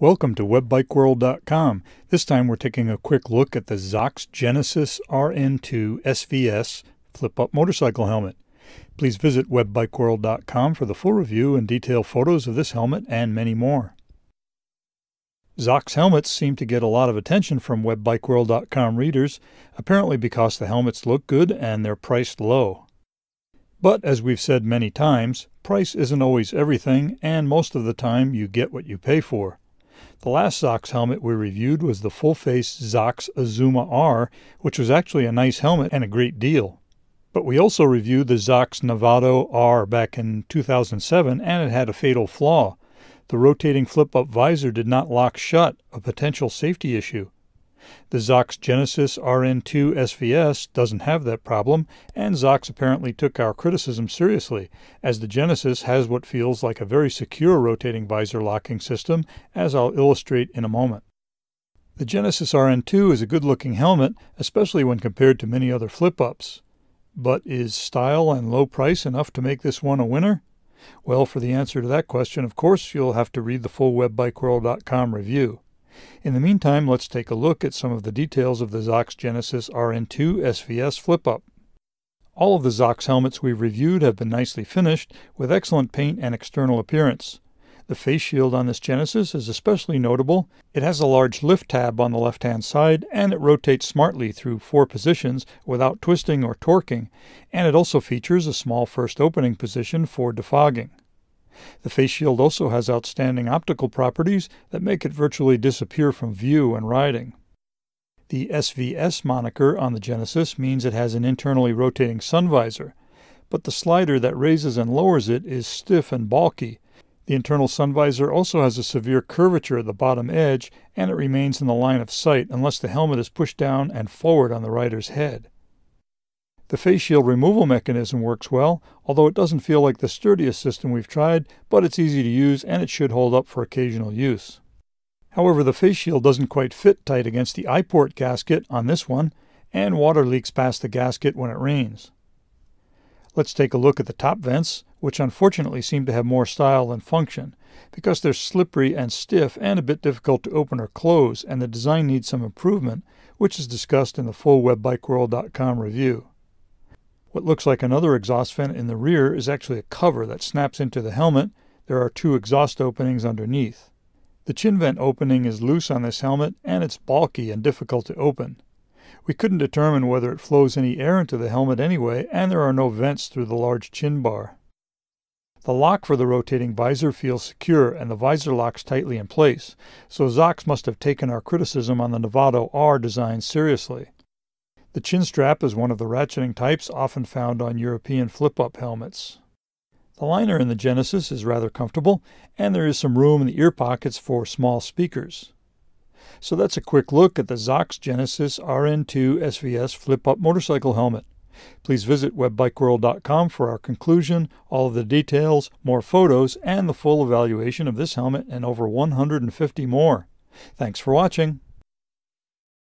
Welcome to WebBikeWorld.com. This time we're taking a quick look at the Zox Genesis RN2 SVS flip-up motorcycle helmet. Please visit WebBikeWorld.com for the full review and detailed photos of this helmet and many more. Zox helmets seem to get a lot of attention from WebBikeWorld.com readers, apparently because the helmets look good and they're priced low. But as we've said many times, price isn't always everything, and most of the time you get what you pay for. The last Zox helmet we reviewed was the full-face Zox Azuma R, which was actually a nice helmet and a great deal. But we also reviewed the Zox Nevado R back in 2007 and it had a fatal flaw. The rotating flip-up visor did not lock shut, a potential safety issue. The Zox Genesis RN2 SVS doesn't have that problem, and Zox apparently took our criticism seriously, as the Genesis has what feels like a very secure rotating visor locking system, as I'll illustrate in a moment. The Genesis RN2 is a good looking helmet, especially when compared to many other flip ups. But is style and low price enough to make this one a winner? Well, for the answer to that question, of course, you'll have to read the full WebBikeWorld.com review. In the meantime, let's take a look at some of the details of the Zox Genesis RN2 SVS flip-up. All of the Zox helmets we've reviewed have been nicely finished with excellent paint and external appearance. The face shield on this Genesis is especially notable. It has a large lift tab on the left-hand side and it rotates smartly through four positions without twisting or torquing, and it also features a small first opening position for defogging. The face shield also has outstanding optical properties that make it virtually disappear from view when riding. The SVS moniker on the Genesis means it has an internally rotating sun visor, but the slider that raises and lowers it is stiff and bulky. The internal sun visor also has a severe curvature at the bottom edge, and it remains in the line of sight unless the helmet is pushed down and forward on the rider's head. The face shield removal mechanism works well, although it doesn't feel like the sturdiest system we've tried, but it's easy to use and it should hold up for occasional use. However, the face shield doesn't quite fit tight against the eye-port gasket on this one, and water leaks past the gasket when it rains. Let's take a look at the top vents, which unfortunately seem to have more style than function, because they're slippery and stiff and a bit difficult to open or close, and the design needs some improvement, which is discussed in the full WebBikeWorld.com review. What looks like another exhaust vent in the rear is actually a cover that snaps into the helmet. There are two exhaust openings underneath. The chin vent opening is loose on this helmet and it's bulky and difficult to open. We couldn't determine whether it flows any air into the helmet anyway, and there are no vents through the large chin bar. The lock for the rotating visor feels secure and the visor locks tightly in place, so Zox must have taken our criticism on the Nevado R design seriously. The chin strap is one of the ratcheting types often found on European flip-up helmets. The liner in the Genesis is rather comfortable, and there is some room in the ear pockets for small speakers. So that's a quick look at the Zox Genesis RN2 SVS flip-up motorcycle helmet. Please visit webbikeworld.com for our conclusion, all of the details, more photos, and the full evaluation of this helmet and over 150 more. Thanks for watching.